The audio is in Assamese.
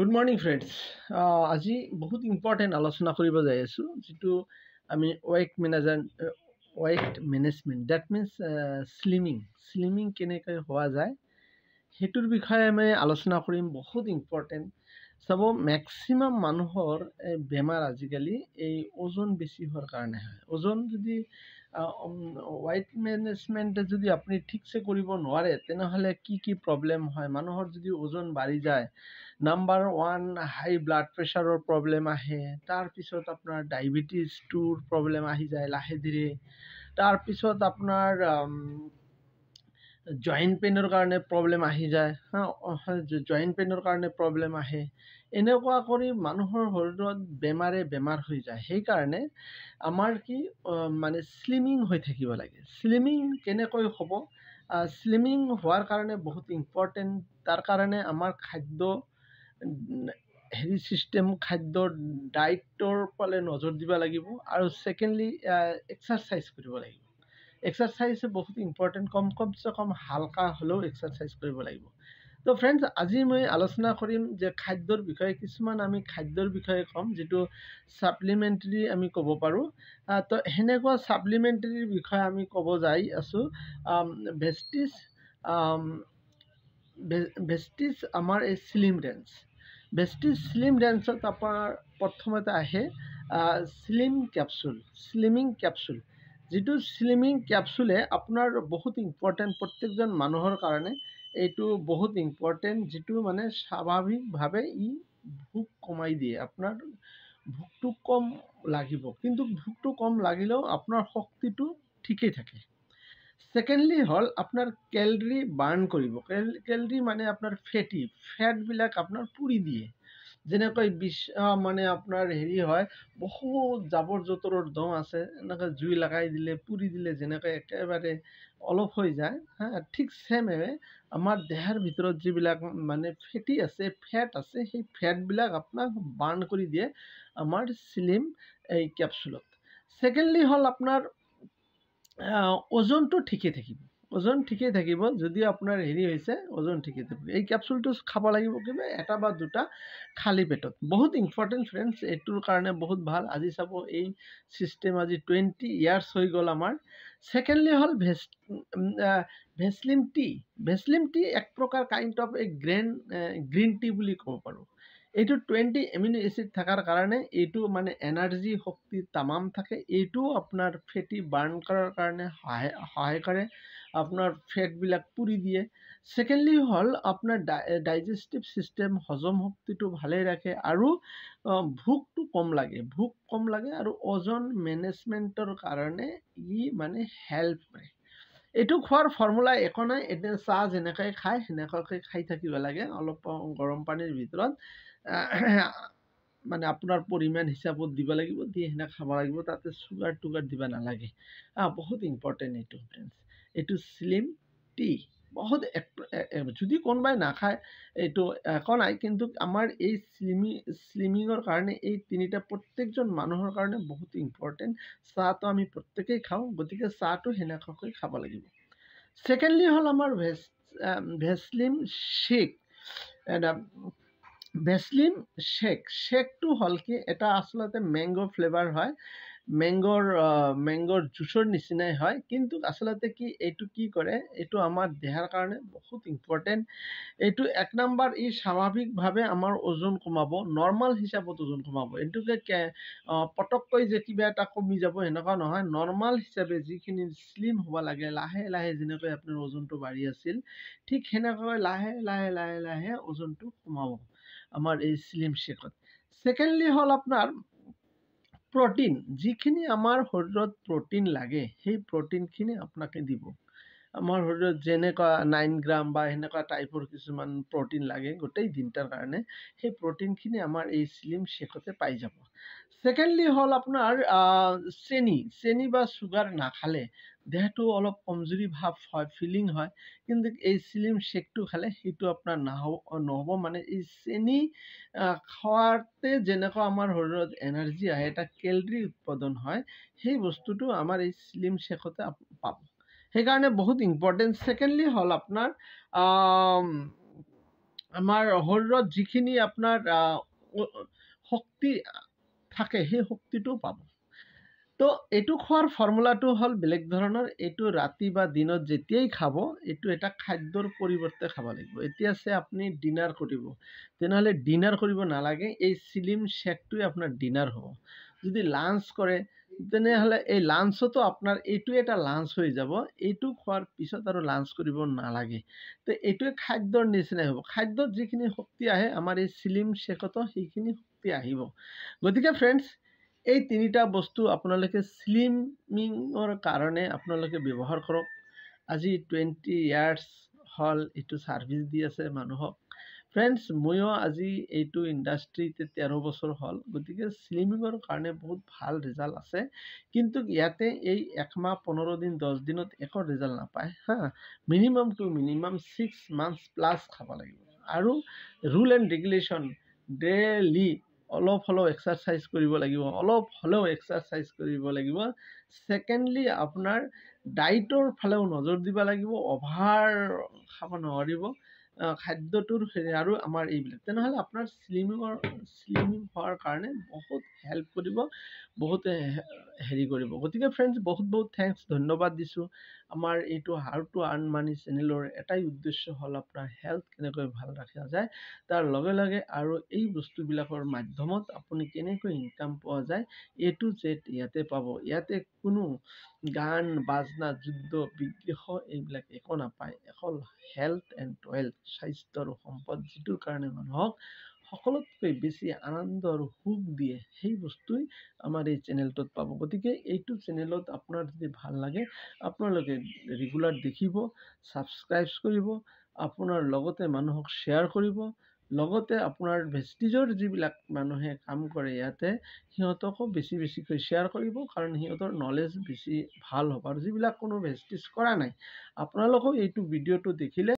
গুড মৰ্ণিং ফ্ৰেণ্ডছ আজি বহুত ইম্পৰ্টেণ্ট আলোচনা কৰিব যাই আছোঁ যিটো আমি weight manager weight management that means slimming slimming কেনেকৈ হোৱা যায় সেইটোৰ বিষয়ে আমি আলোচনা কৰিম বহুত ইম্পৰ্টেণ্ট চাব মেক্সিমাম মানুহৰ বেমাৰ আজিকালি এই ওজন বেছি হোৱাৰ কাৰণে হয়। ওজন যদি ৱেইট মেনেজমেণ্ট যদি আপুনি ঠিকছে কৰিব নোৱাৰে তেনেহ'লে কি কি প্ৰব্লেম হয়? মানুহৰ যদি ওজন বাঢ়ি যায় নাম্বাৰ ওৱান হাই ব্লাড প্ৰেছাৰৰ প্ৰব্লেম আহে তাৰপিছত আপোনাৰ ডায়েবেটিছটোৰ প্ৰব্লেম আহি যায় লাহে ধীৰে। তাৰপিছত আপোনাৰ জইণ্ট পেইনৰ কাৰণে প্ৰব্লেম আহি যায়। জইণ্ট পেইনৰ কাৰণে প্ৰব্লেম আহে। এনেকুৱা কৰি মানুহৰ শৰীৰত বেমাৰে বেমাৰ হৈ যায়। সেইকাৰণে আমাৰ কি মানে শ্লিমিং হৈ থাকিব লাগে। শ্লিমিং কেনেকৈ হ'ব? শ্লিমিং হোৱাৰ কাৰণে বহুত ইম্পৰ্টেণ্ট তাৰ কাৰণে আমাৰ খাদ্য হেৰি ছিষ্টেম খাদ্যৰ ডাইটৰ ফালে নজৰ দিব লাগিব। আৰু ছেকেণ্ডলি এক্সাৰচাইজ কৰিব লাগিব। এক্সাৰচাইজ বহুত ইম্পৰ্টেণ্ট কম কমচে কম হালকা হ'লেও এক্সাৰচাইজ কৰিব লাগিব। তো ফ্ৰেণ্ডছ আজি মই আলোচনা কৰিম যে খাদ্যৰ বিষয়ে কিছুমান আমি খাদ্যৰ বিষয়ে ক'ম যিটো ছাপ্লিমেণ্টেৰী আমি ক'ব পাৰোঁ। তো সেনেকুৱা ছাপ্লিমেণ্টেৰীৰ বিষয়ে আমি ক'ব যাই আছোঁ। ভেষ্টিছ ভেষ্টিছ আমাৰ এই স্লিম ৰেঞ্জ বেষ্টি শ্লিম ডেন্সত আপোনাৰ প্ৰথমতে আহে শ্লিম কেপচুল শ্লিমিং কেপচুল যিটো শ্লিমিং কেপচুলে আপোনাৰ বহুত ইম্পৰ্টেণ্ট প্ৰত্যেকজন মানুহৰ কাৰণে এইটো বহুত ইম্পৰ্টেণ্ট যিটো মানে স্বাভাৱিকভাৱে ই ভোক কমাই দিয়ে। আপোনাৰ ভোকটো কম লাগিব কিন্তু ভোকটো কম লাগিলেও আপোনাৰ শক্তিটো ঠিকেই থাকে। ছেকেণ্ডলি হ'ল আপোনাৰ কেলৰি বাৰ্ণ কৰিব। কেল কেলৰি মানে আপোনাৰ ফেটি ফেটবিলাক আপোনাৰ পুৰি দিয়ে। যেনেকৈ বিষ মানে আপোনাৰ হেৰি হয় বহুত জাবৰ জোঁথৰৰ দম আছে এনেকৈ জুই লগাই দিলে পুৰি দিলে যেনেকৈ একেবাৰে অলপ হৈ যায় হা ঠিক ছেমে আমাৰ দেহাৰ ভিতৰত যিবিলাক মানে ফেটি আছে ফেট আছে সেই ফেটবিলাক আপোনাক বাৰ্ণ কৰি দিয়ে আমাৰ শ্লিম এই কেপচুলত। ছেকেণ্ডলি হ'ল আপোনাৰ ওজনটো ঠিকে থাকিব। ওজন ঠিকেই থাকিব যদি আপোনাৰ হেৰি হৈছে ওজন ঠিকেই থাকিব। এই কেপচুলটো খাব লাগিব কিবা এটা বা দুটা খালী পেটত। বহুত ইম্পৰ্টেণ্ট ফ্ৰেণ্ডছ এইটোৰ কাৰণে বহুত ভাল। আজি চাব এই ছিষ্টেম আজি টুৱেণ্টি ইয়াৰ্ছ হৈ গ'ল আমাৰ। ছেকেণ্ডলি হ'ল ভেচ ভেচলিম টি ভেচলিম টি এক প্ৰকাৰ কাইণ্ড অফ এই গ্ৰেন গ্ৰীণ টি বুলি ক'ব পাৰোঁ। এইটো টুৱেণ্টি এমিনো এচিড থকাৰ কাৰণে এইটো মানে এনাৰ্জি শক্তি তামাম থাকে। এইটোও আপোনাৰ ফেটি বাৰ্ণ কৰাৰ কাৰণে সহায় সহায় কৰে। আপোনাৰ ফেটবিলাক পুৰি দিয়ে। ছেকেণ্ডলি হ'ল আপোনাৰ ডাইজেষ্টিভ ছিষ্টেম হজম শক্তিটো ভালেই ৰাখে আৰু ভোকটো কম লাগে। ভোক কম লাগে আৰু ওজন মেনেজমেণ্টৰ কাৰণে ই মানে হেল্প কৰে। এইটো খোৱাৰ ফৰ্মুলা একো নাই এতিয়া চাহ যেনেকৈ খায় সেনেকুৱাকৈ খাই থাকিব লাগে। অলপ গৰম পানীৰ ভিতৰত। মানে আপোনাৰ পৰিমাণ হিচাপত দিব লাগিব দি সেনেকৈ খাব লাগিব তাতে চুগাৰ টুগাৰ দিব নালাগে। বহুত ইম্পৰ্টেণ্ট এইটো ফ্ৰেণ্ডছ এইটো শ্লিম টি বহুত যদি কোনোবাই নাখায় এইটো একো নাই কিন্তু আমাৰ এই শ্লিমি শ্লিমিঙৰ কাৰণে এই তিনিটা প্ৰত্যেকজন মানুহৰ কাৰণে বহুত ইম্পৰ্টেণ্ট চাহটো আমি প্ৰত্যেকেই খাওঁ গতিকে চাহটো সেনেকুৱাকৈ খাব লাগিব। ছেকেণ্ডলি হ'ল আমাৰ ভেচ ভেচলিম শ্বেক ভেচলিন শ্বেক শ্বেকটো হ'ল কি এটা আচলতে মেংগ' ফ্লেভাৰ হয়। মেংগৰ মেংগৰ জুচৰ নিচিনাই হয়। কিন্তু আচলতে কি এইটো কি কৰে এইটো আমাৰ দেহাৰ কাৰণে বহুত ইম্পৰ্টেণ্ট এইটো এক নম্বৰ ই স্বাভাৱিকভাৱে আমাৰ ওজন কমাব নৰ্মেল হিচাপত ওজন কমাব। এইটোকে পটককৈ যে কিবা এটা কমি যাব সেনেকুৱা নহয়। নৰ্মেল হিচাপে যিখিনি শ্লিম হ'ব লাগে লাহে লাহে যেনেকৈ আপোনাৰ ওজনটো বাঢ়ি আছিল ঠিক সেনেকৈ লাহে লাহে লাহে লাহে ওজনটো কমাব। আমাৰ এই শ্লিম শ্বেকত ছেকেণ্ডলি হ'ল আপোনাৰ প্ৰটিন যিখিনি আমাৰ শৰীৰত প্ৰটিন লাগে সেই প্ৰটিনখিনি আপোনাকে দিব। আমাৰ শৰীৰত যেনেকুৱা নাইন গ্ৰাম বা সেনেকুৱা টাইপৰ কিছুমান প্ৰটিন লাগে গোটেই দিনটাৰ কাৰণে সেই প্ৰটিনখিনি আমাৰ এই শ্লিম শ্বেকতে পাই যাব। ছেকেণ্ডলি হ'ল আপোনাৰ চেনি চেনি বা চুগাৰ নাখালে দেহটো অলপ কমজুৰি ভাৱ হয় ফিলিং হয় কিন্তু এই শ্লিম শ্বেকটো খালে সেইটো আপোনাৰ নহ'ব নহ'ব মানে এই চেনি খোৱাতে যেনেকুৱা আমাৰ শৰীৰত এনাৰ্জি আহে এটা কেলৰি উৎপাদন হয় সেই বস্তুটো আমাৰ এই শ্লিম শ্বেকতে পাব। সেইকাৰণে বহুত ইম্পৰ্টেণ্ট ছেকেণ্ডলি হ'ল আপোনাৰ আমাৰ শৰীৰত যিখিনি আপোনাৰ শক্তি থাকে সেই শক্তিটো পাব। তো এইটো খোৱাৰ ফৰ্মুলাটো হ'ল বেলেগ ধৰণৰ। এইটো ৰাতি বা দিনত যেতিয়াই খাব এইটো এটা খাদ্যৰ পৰিৱৰ্তে খাব লাগিব। এতিয়া আছে আপুনি ডিনাৰ কৰিব। তেনেহ'লে ডিনাৰ কৰিব নালাগে। এই চিলিম শ্বেকটোৱে আপোনাৰ ডিনাৰ হ'ব। যদি লাঞ্চ কৰে তেনেহ'লে এই লাঞ্চতো আপোনাৰ এইটোৱে এটা লাঞ্চ হৈ যাব এইটো খোৱাৰ পিছত আৰু লাঞ্চ কৰিব নালাগে। তো এইটোৱে খাদ্যৰ নিচিনাই হ'ব। খাদ্যত যিখিনি শক্তি আহে আমাৰ এই চিলিম শ্বেকতো সেইখিনি শক্তি আহিব। গতিকে ফ্ৰেণ্ডছ এই তিনিটা বস্তু আপোনালোকে স্লিমিঙৰ কাৰণে আপোনালোকে ব্যৱহাৰ কৰক। আজি টুৱেণ্টি ইয়াৰ্ছ হ'ল এইটো ছাৰ্ভিচ দি আছে মানুহক। ফ্ৰেণ্ডছ ময়ো আজি এইটো ইণ্ডাষ্ট্ৰিতে তেৰ বছৰ হ'ল গতিকে স্লিমিঙৰ কাৰণে বহুত ভাল ৰিজাল্ট আছে। কিন্তু ইয়াতে এই একমাহ পোন্ধৰ দিন দহ দিনত একো ৰিজাল্ট নাপায় হা। Minimum two minimum six months plus খাব লাগিব। আৰু ৰুল এণ্ড ৰেগুলেশ্যন ডেইলি অলপ হ'লেও এক্সাৰচাইজ কৰিব লাগিব অলপ হ'লেও এক্সাৰচাইজ কৰিব লাগিব। ছেকেণ্ডলি আপোনাৰ ডাইটৰ ফালেও নজৰ দিব লাগিব অভাৰ খাব নোৱাৰিব। খাদ্যটোৰ আৰু আমাৰ এইবিলাক। তেনেহ'লে আপোনাৰ শ্লিমিঙৰ শ্লিমিং হোৱাৰ কাৰণে বহুত হেল্প কৰিব বহুতে হেৰি কৰিব। গতিকে ফ্ৰেণ্ডছ বহুত বহুত থেংকছ ধন্যবাদ দিছোঁ। আমাৰ এইটো হাউ টু আৰ্ণ মানি চেনেলৰ এটাই উদ্দেশ্য হ'ল আপোনাৰ হেল্থ কেনেকৈ ভাল ৰখা যায় তাৰ লগে লগে আৰু এই বস্তুবিলাকৰ মাধ্যমত আপুনি কেনেকৈ ইনকাম পোৱা যায় এ টু জেড ইয়াতে পাব। ইয়াতে কোনো গান বাজনা যুদ্ধ বিগ্ৰহ এইবিলাক একো নাপায়। অকল হেল্থ এণ্ড ৱেল্থ স্বাস্থ্য আৰু সম্পদ যিটোৰ কাৰণে মানুহক সকলোতকৈ বেছি আনন্দ আৰু সুখ দিয়ে সেই বস্তুৱেই আমাৰ এই চেনেলটোত পাব। গতিকে এইটো চেনেলত আপোনাৰ যদি ভাল লাগে আপোনালোকে ৰেগুলাৰ দেখিব ছাবস্ক্ৰাইব কৰিব আপোনাৰ লগতে মানুহক শ্বেয়াৰ কৰিব লগতে আপোনাৰ ভেষ্টিজৰ যিবিলাক মানুহে কাম কৰে ইয়াতে সিহঁতকো বেছি বেছিকৈ শ্বেয়াৰ কৰিব কাৰণ সিহঁতৰ নলেজ বেছি ভাল হ'ব। আৰু যিবিলাক কোনো ভেষ্টিজ কৰা নাই আপোনালোকেও এইটো ভিডিঅ'টো দেখিলে